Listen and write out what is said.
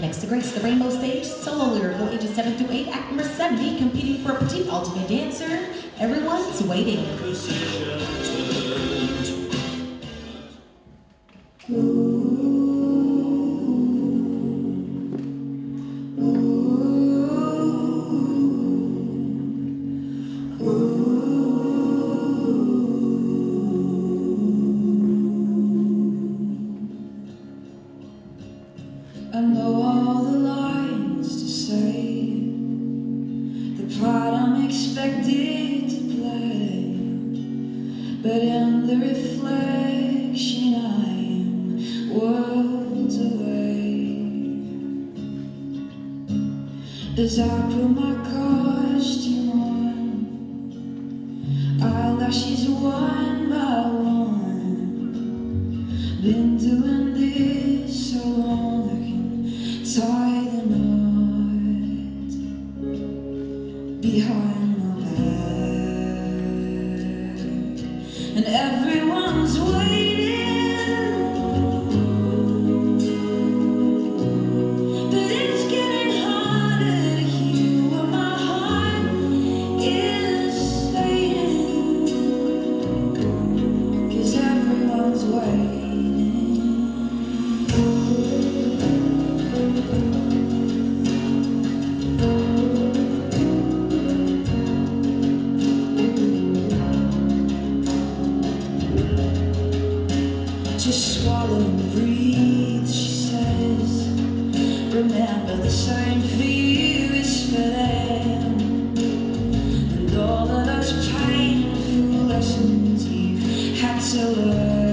Next to Grace, the Rainbow Stage, solo lyrical, ages 7 through 8, act number 70, competing for a petite ultimate dancer. Everyone's waiting. I know all the lines to say, the part I'm expected to play, but in the reflection I am worlds away. As I put my costume on, eyelashes one behind my back, and everyone's waiting. Swallow and breathe, she says. Remember the same you is for them. And all of those painful lessons you've had to learn.